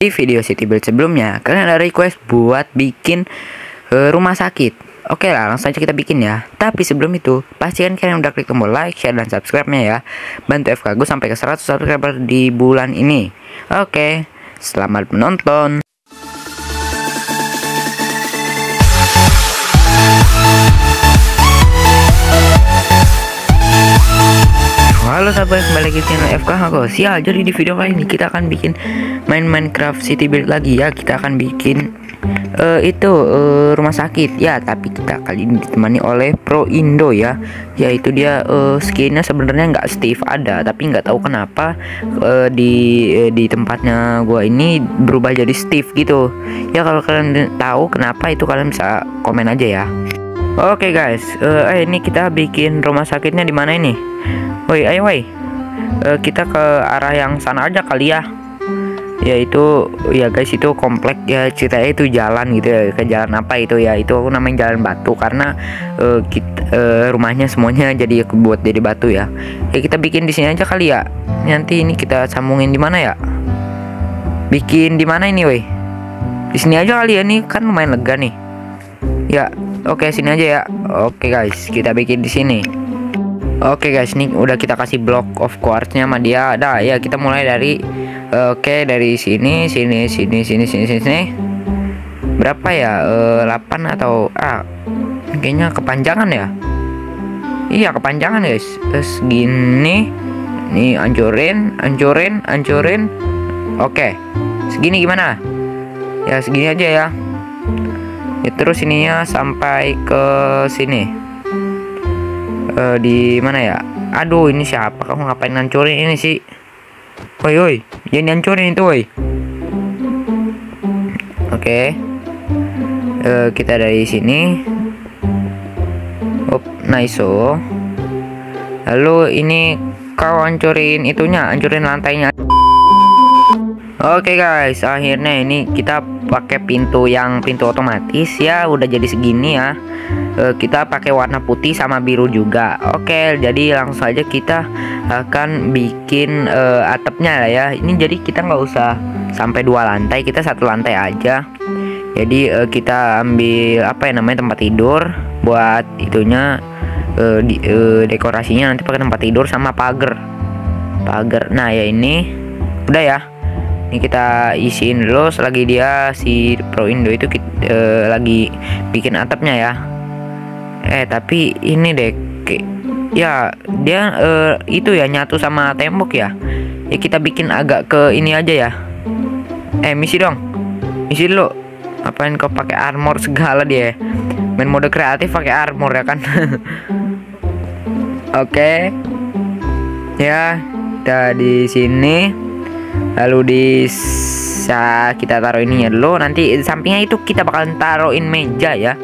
Di video City Build sebelumnya, kalian ada request buat bikin eh, rumah sakit. Oke lah, langsung aja kita bikin ya. Tapi sebelum itu, pastikan kalian udah klik tombol like, share, dan subscribe-nya ya. Bantu FK gue sampai ke 100 subscriber di bulan ini. Oke, selamat menonton. Halo sahabat, kembali lagi di channel FK Hago Sial, jadi di video kali ini kita akan bikin main Minecraft City Build lagi ya. Kita akan bikin uh, itu uh, rumah sakit. Ya Tapi kita kali ini ditemani oleh Pro Indo ya. Yaitu dia uh, skinnya sebenarnya nggak Steve ada Tapi nggak tahu kenapa uh, di uh, di tempatnya gua ini berubah jadi Steve gitu. Ya kalau kalian tahu kenapa itu kalian bisa komen aja ya Oke okay guys, uh, eh, ini kita bikin rumah sakitnya di mana ini? Woi, ayo woi. Uh, kita ke arah yang sana aja kali ya. Yaitu ya guys itu komplek ya ceritanya itu jalan gitu ya ke jalan apa itu ya itu aku namanya jalan batu karena uh, kita uh, rumahnya semuanya jadi buat jadi batu ya. Ya kita bikin di sini aja kali ya. Nanti ini kita sambungin di mana ya? Bikin di mana ini woi? Di sini aja kali ya nih kan lumayan lega nih. Ya, Oke, sini aja ya. Oke guys, kita bikin di sini. Oke guys, nih udah kita kasih block of quartznya sama dia. Dah, ya kita mulai dari Oke, dari sini, sini, sini, sini, sini, sini. sini. Berapa ya? Uh, 8 atau ah kayaknya kepanjangan ya? Iya, kepanjangan guys. Terus gini. Nih, ancurin, ancurin, ancurin. Oke. Segini gimana? Ya, segini aja ya ya terus ininya sampai ke sini. Uh, di mana ya? Aduh ini siapa? Kamu ngapain ngancurin ini sih? Woi woi jangan ngancurin itu woi. Oke. Okay. uh, kita dari sini. Up nice oh. Lalu ini kau hancurin itunya hancurin lantainya Oke okay guys, akhirnya ini kita pakai pintu yang pintu otomatis ya, udah jadi segini ya. E, kita pakai warna putih sama biru juga. Oke, okay, jadi langsung aja kita akan bikin e, atapnya lah ya. Ini jadi kita nggak usah sampai dua lantai, kita satu lantai aja. Jadi e, kita ambil apa ya namanya tempat tidur buat itunya e, di, e, dekorasinya nanti pakai tempat tidur sama pagar. Pagar. Nah ya ini udah ya ini kita isiin dulu selagi dia si Pro Indo itu kita, uh, eh, lagi bikin atapnya ya. Eh tapi ini deh ya dia uh, itu ya nyatu sama tembok ya. Ya kita bikin agak ke ini aja ya. Eh misi dong. Misi dulu. Apain kau pakai armor segala dia? Main mode kreatif pakai armor ya kan? Oke. Okay. ya kita di sini lalu di kita taruh ini ya dulu. Nanti sampingnya itu kita bakalan taruhin meja ya.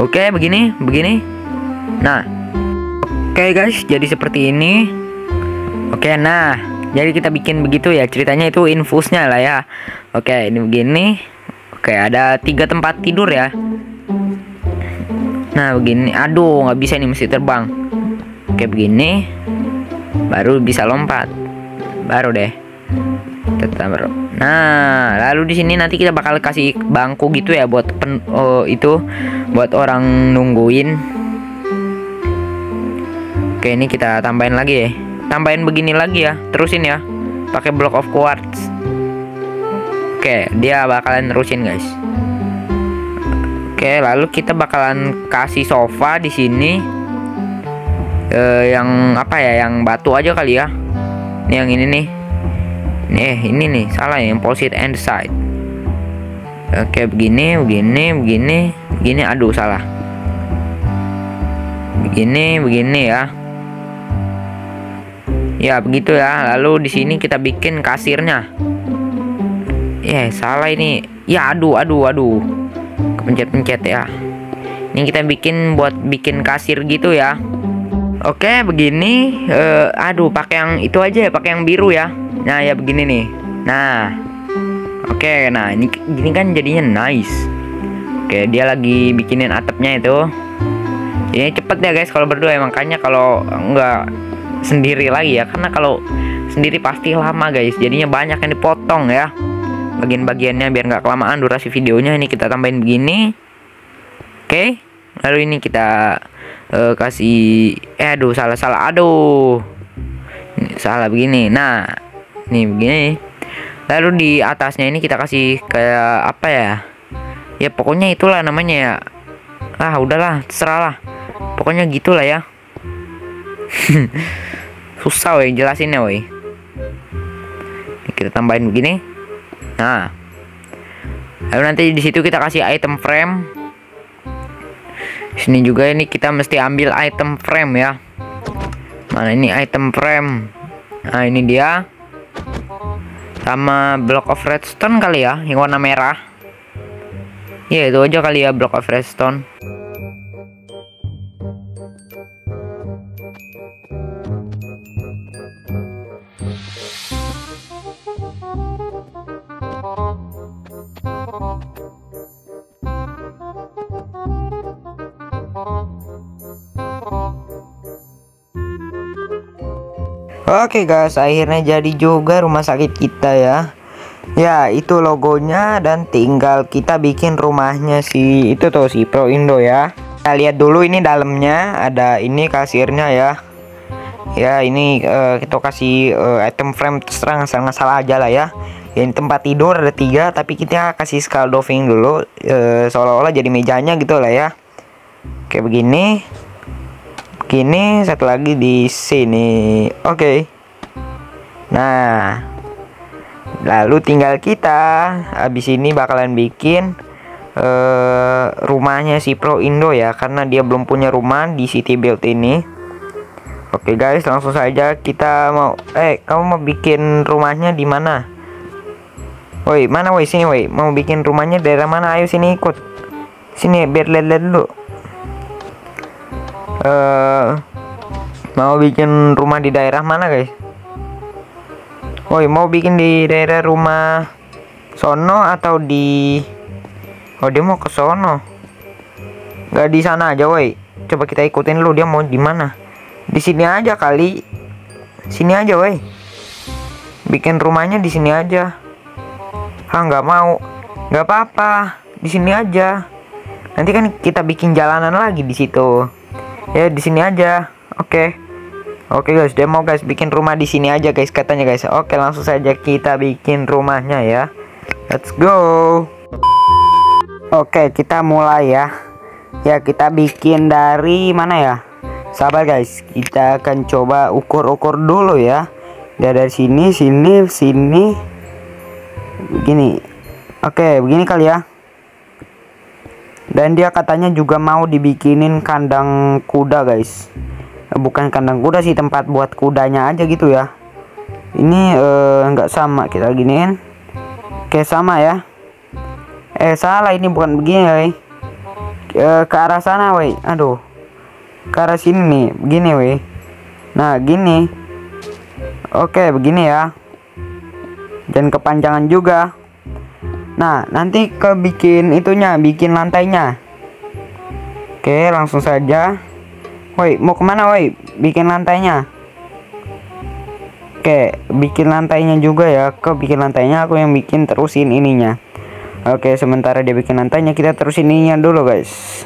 Oke begini begini. Nah. Oke guys jadi seperti ini. Oke nah. Jadi kita bikin begitu ya. Ceritanya itu infusnya lah ya. Oke ini begini. Oke ada tiga tempat tidur ya. Nah begini. Aduh nggak bisa nih mesti terbang. Oke begini. Baru bisa lompat. Baru deh tetap nah lalu di sini nanti kita bakal kasih bangku gitu ya buat pen, oh, itu buat orang nungguin. Oke ini kita tambahin lagi ya. Tambahin begini lagi ya terusin ya pakai block of quartz. Oke dia bakalan terusin guys. Oke lalu kita bakalan kasih sofa di sini. Eh, yang apa ya yang batu aja kali ya. Ini yang ini nih eh ini nih salah ya yang posit and side. Oke begini begini begini begini aduh salah. Begini begini ya. Ya begitu ya. Lalu di sini kita bikin kasirnya. Ya salah ini. Ya aduh aduh aduh. Kepencet-pencet ya. Ini kita bikin buat bikin kasir gitu ya oke begini uh, aduh pakai yang itu aja ya pakai yang biru ya Nah ya begini nih. Nah, oke. Nah ini gini kan jadinya nice. Oke dia lagi bikinin atapnya itu. Ini cepet ya guys kalau berdua ya makanya kalau nggak sendiri lagi ya karena kalau sendiri pasti lama guys jadinya banyak yang dipotong ya bagian-bagiannya biar nggak kelamaan durasi videonya ini kita tambahin begini oke lalu ini kita uh, kasih eh aduh salah salah aduh. Salah begini. Nah ini begini. Lalu di atasnya ini kita kasih kayak apa ya? Ya pokoknya itulah namanya ya. Ah udahlah terserah lah. Pokoknya gitulah ya. Susah woi jelasinnya woi kita tambahin begini. Nah. Lalu nanti di situ kita kasih item frame sini juga ini kita mesti ambil item frame ya. Mana ini item frame? Nah ini dia. Sama block of redstone kali ya yang warna merah. Ya itu aja kali ya block of redstone Oke guys, akhirnya jadi juga rumah sakit kita ya. Ya, itu logonya dan tinggal kita bikin rumahnya si itu tuh si Pro Indo ya. Kita lihat dulu ini dalamnya ada ini kasirnya ya. Ya, ini uh, kita kasih uh, item frame terserah nggak salah aja lah ya. Ini tempat tidur ada tiga, tapi kita kasih scaldoving dulu uh, seolah-olah jadi mejanya gitu lah ya. Kayak begini kini satu lagi di sini. Oke. Okay. nah. Lalu tinggal kita. Habis ini bakalan bikin uh, rumahnya si Pro Indo ya karena dia belum punya rumah di City Build ini. Oke okay, guys langsung saja kita mau eh kamu mau bikin rumahnya di mana? Woi mana woi? Sini woi. Mau bikin rumahnya daerah mana? Ayo sini ikut. Sini biar lihat-lihat dulu uh, mau bikin rumah di daerah mana guys? Woi mau bikin di daerah rumah sono atau di Oh dia mau ke sono. Gak di sana aja woi. Coba kita ikutin lu dia mau di mana? Di sini aja kali. Sini aja woi. Bikin rumahnya di sini aja. Ah nggak mau. Nggak apa-apa. Di sini aja. Nanti kan kita bikin jalanan lagi di situ ya di sini aja. Oke. Okay. oke okay, guys mau guys bikin rumah di sini aja guys katanya guys. Oke okay, langsung saja kita bikin rumahnya ya. Let's go. Oke okay, kita mulai ya. Ya kita bikin dari mana ya? Sabar guys. Kita akan coba ukur-ukur dulu ya. Dari sini sini sini. Begini. Oke begini kali ya dan dia katanya juga mau dibikinin kandang kuda guys. Eh, bukan kandang kuda sih tempat buat kudanya aja gitu ya. Ini eh, nggak uh, sama. Kita giniin. Oke sama ya. Eh salah ini bukan begini ya uh, ke arah sana woi aduh. Ke arah sini nih begini woi nah gini. Oke begini ya. Dan kepanjangan juga Nah, nanti ke bikin itunya, bikin lantainya. Oke, langsung saja. Woi, mau ke mana woi? Bikin lantainya. Oke, bikin lantainya juga ya. Ke bikin lantainya aku yang bikin terusin ininya. Oke, sementara dia bikin lantainya, kita terusin ininya dulu guys.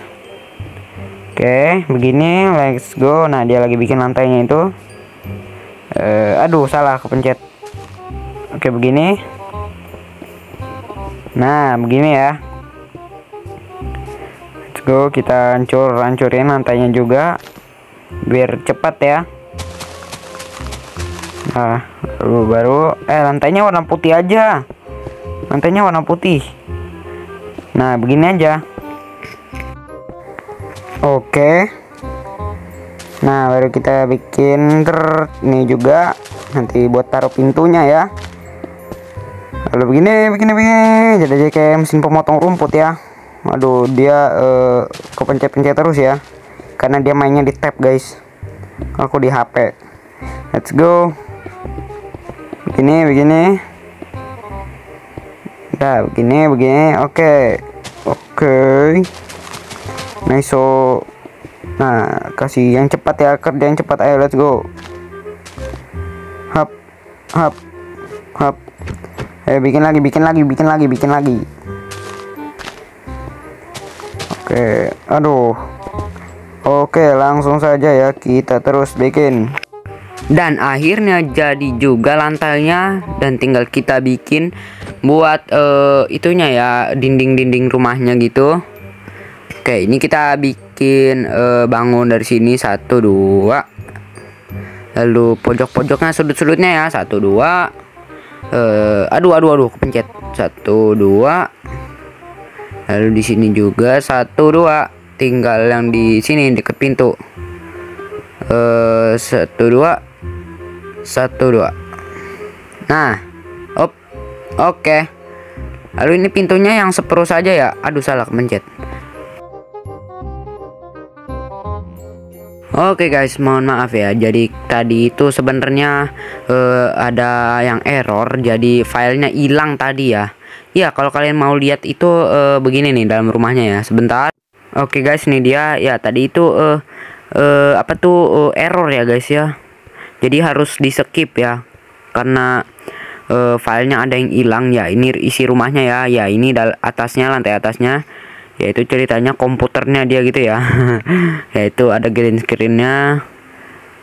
Oke, begini, let's go. Nah, dia lagi bikin lantainya itu. Uh, aduh, salah kepencet. Oke, begini. Nah, begini ya. Let's go, kita hancur hancurin lantainya juga biar cepat ya. Nah, lalu baru eh lantainya warna putih aja. Lantainya warna putih. Nah, begini aja. Oke. Nah, baru kita bikin ter ini juga nanti buat taruh pintunya ya lalu begini begini begini. Jadi kayak mesin pemotong rumput ya. Aduh dia uh, kepencet-pencet terus ya. Karena dia mainnya di tab guys. Aku di HP let's go. Begini begini. Ya begini begini. Oke. Okay. oke. Okay. nice so nah kasih yang cepat ya. Kerja yang cepat. Ayo let's go. Hap hap hap Eh bikin lagi, bikin lagi, bikin lagi, bikin lagi. Oke, aduh. Oke, langsung saja ya kita terus bikin. Dan akhirnya jadi juga lantainya dan tinggal kita bikin buat uh, itunya ya dinding-dinding rumahnya gitu. Oke, ini kita bikin uh, bangun dari sini satu dua. Lalu pojok-pojoknya sudut-sudutnya ya satu dua. Uh, aduh aduh aduh kepencet satu dua. Lalu di sini juga satu dua. Tinggal yang di sini deket pintu. Uh, satu dua satu dua nah op oke okay. lalu ini pintunya yang separuh saja ya aduh salah mencet Oke okay guys, mohon maaf ya. Jadi tadi itu sebenarnya uh, ada yang error, jadi filenya hilang tadi ya. Ya kalau kalian mau lihat itu uh, begini nih dalam rumahnya ya. Sebentar. Oke okay guys, ini dia. Ya tadi itu uh, uh, apa tuh uh, error ya guys ya jadi harus di skip ya karena uh, filenya ada yang hilang ya ini isi rumahnya ya ya ini atasnya lantai atasnya yaitu ceritanya komputernya dia gitu ya. Yaitu ada green screennya.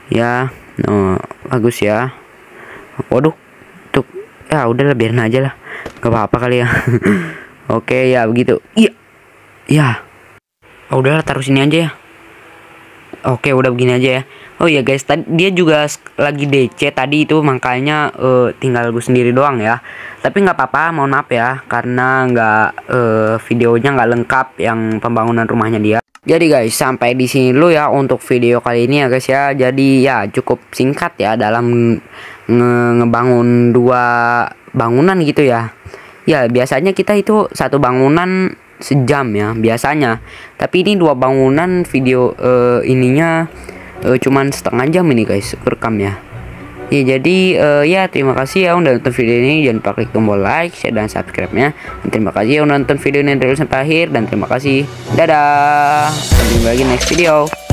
Ya no, bagus ya. Waduh tuh ya udah biarin aja lah. Gak apa-apa kali ya. Oke ya begitu. Iya ya. Oh, udah taruh sini aja ya. Oke, udah begini aja ya. Oh ya guys, tadi dia juga lagi DC tadi itu makanya uh, tinggal gue sendiri doang ya. Tapi nggak apa-apa, mohon maaf ya, karena nggak uh, videonya nggak lengkap yang pembangunan rumahnya dia. Jadi guys, sampai di sini dulu ya untuk video kali ini ya guys ya. Jadi ya cukup singkat ya dalam nge ngebangun dua bangunan gitu ya. Ya biasanya kita itu satu bangunan sejam ya biasanya tapi ini dua bangunan video uh, ininya uh, cuman setengah jam ini guys rekam ya ya jadi uh, ya terima kasih ya udah nonton video ini. Jangan lupa klik tombol like share dan subscribe nya dan terima kasih ya udah nonton video ini dari sampai akhir dan terima kasih. Dadah. Sampai jumpa lagi next video